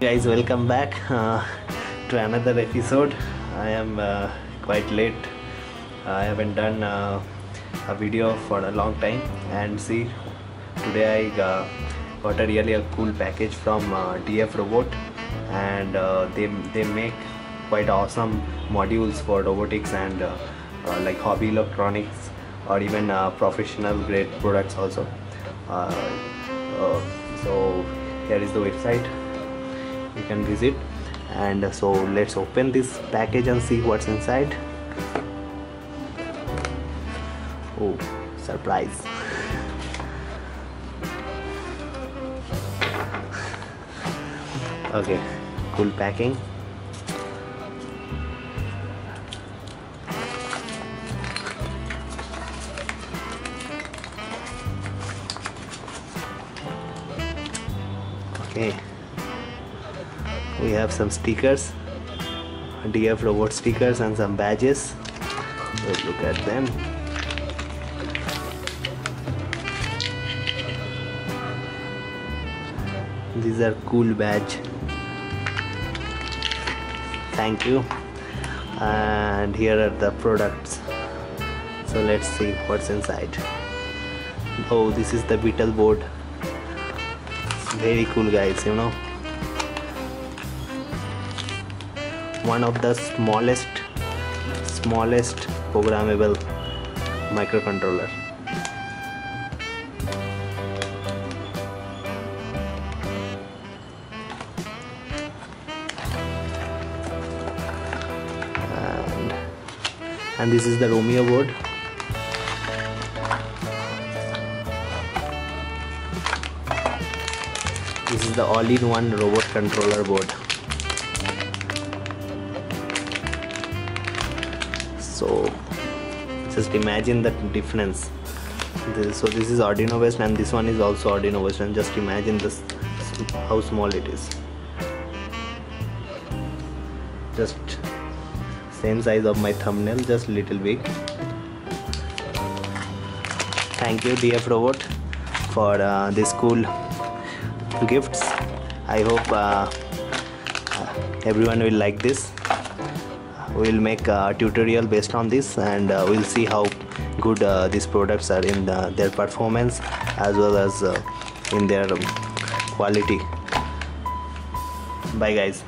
guys welcome back uh, to another episode. I am uh, quite late. I haven't done uh, a video for a long time. And see today i uh, got a really a cool package from uh, df robot. And uh, they they make quite awesome modules for robotics and like hobby electronics or even professional grade products also. So here is the website you can visit. And so let's open this package and see what's inside. Oh surprise. Okay cool packing. Okay we have some stickers df robot stickers and some badges. Let's look at them. These are cool badge. Thank you. And here are the products. So let's see what's inside. Oh this is the beetle board. Very cool guys you know one of the smallest smallest programmable microcontroller. And, and this is the Romeo board. This is the all-in-one robot controller board so just imagine the difference. This, so this is Arduino based and this one is also Arduino based and just imagine this how small it is. Just same size of my thumbnail just little big thank you DF Robot for uh, this cool gifts. I hope uh, everyone will like this we'll make a tutorial based on this and uh, we'll see how good uh, these products are in the, their performance as well as uh, in their quality. Bye guys